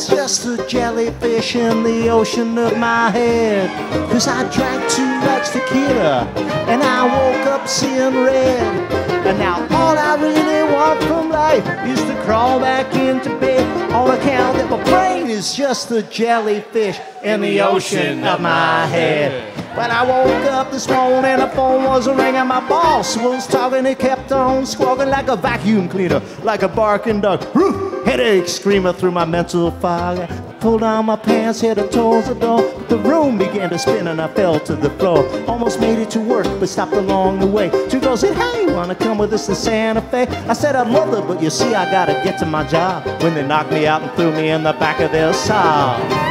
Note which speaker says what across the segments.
Speaker 1: is just a jellyfish in the ocean of my head. Cause I drank too much tequila and I woke up seeing red. And now all I really want from life is to crawl back into bed on account that my brain is just a jellyfish in the ocean of my head. When I woke up this morning, the phone was ringing. My boss was talking. He kept on squawking like a vacuum cleaner, like a barking dog. Headache screaming through my mental fog. I pulled down my pants, headed towards the door. The room began to spin and I fell to the floor. Almost made it to work, but stopped along the way. Two girls said, Hey, wanna come with us to Santa Fe? I said, I'd love it, but you see, I gotta get to my job. When they knocked me out and threw me in the back of their Saab.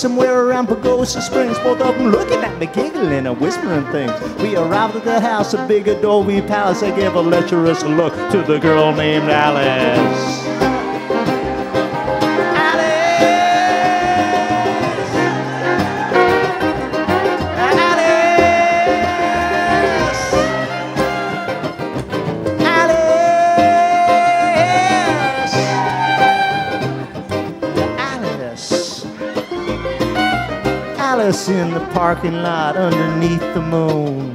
Speaker 1: Somewhere around Pagosa Springs, both of them looking at me, giggling and whispering things. We arrived at the house, a big adobe palace. I gave a lecherous look to the girl named Alice. Alice. In the parking lot underneath the moon.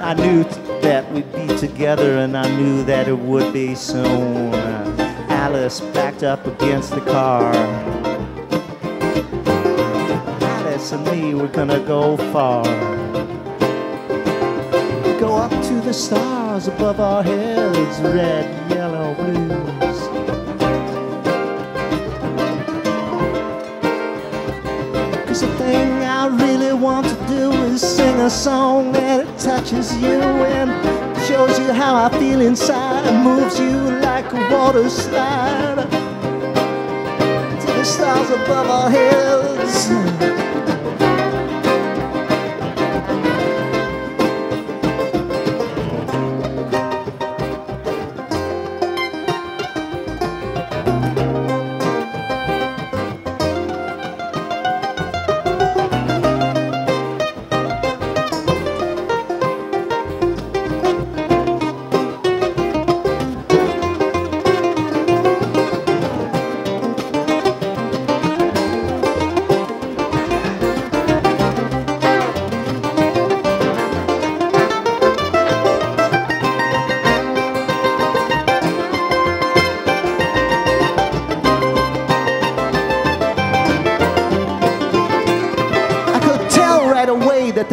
Speaker 1: I knew that we'd be together and I knew that it would be soon. Alice backed up against the car. Alice and me were gonna go far. Go up to the stars above our heads, red, yellow, blues. The thing I really want to do is sing a song that touches you and shows you how I feel inside and moves you like a water slide to the stars above our heads.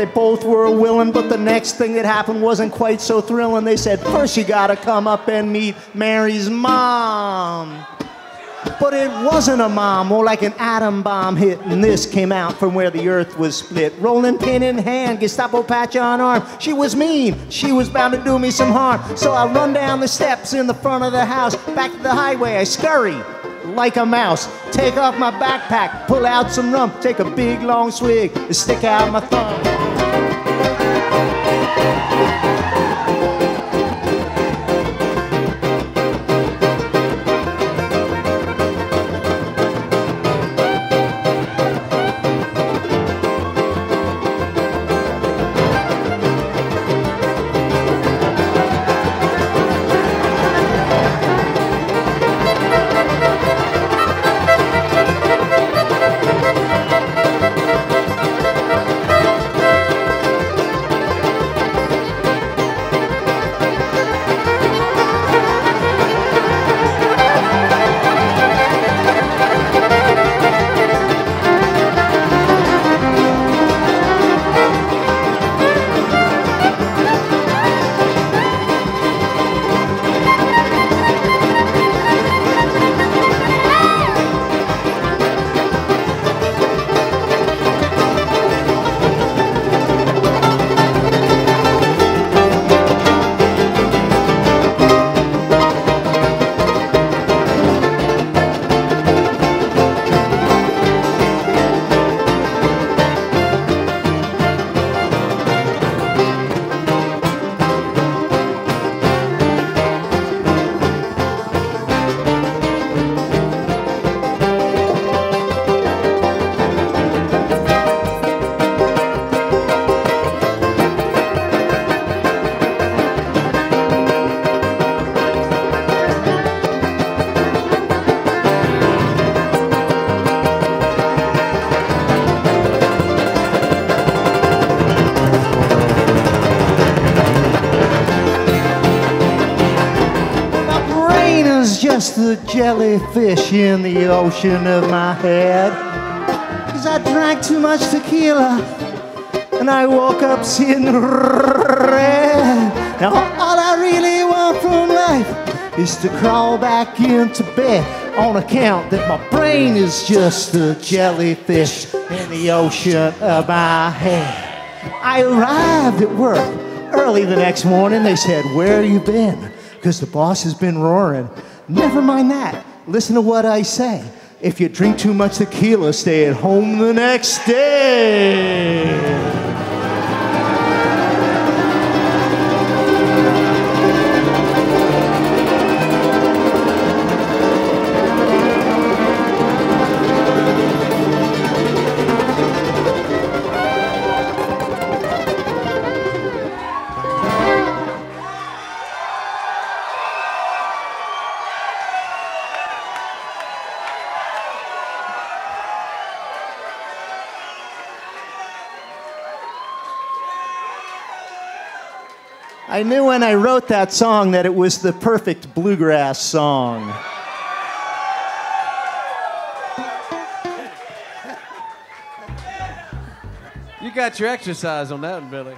Speaker 1: They both were willing, but the next thing that happened wasn't quite so thrilling. They said, First, you gotta come up and meet Mary's mom. But it wasn't a mom, more like an atom bomb hit, and this came out from where the earth was split. Rolling pin in hand, Gestapo patch on arm. She was mean, she was bound to do me some harm. So I run down the steps in the front of the house, back to the highway, I scurry like a mouse. Take off my backpack, pull out some rum, take a big long swig, and stick out my thumb. Just the jellyfish in the ocean of my head. Cause I drank too much tequila and I woke up seeing red. Now all I really want from life is to crawl back into bed on account that my brain is just a jellyfish in the ocean of my head. I arrived at work early the next morning. They said, Where you been? Because the boss has been roaring. Never mind that. Listen to what I say. If you drink too much tequila, stay at home the next day. I knew when I wrote that song that it was the perfect bluegrass song.
Speaker 2: You got your exercise on that one, Billy.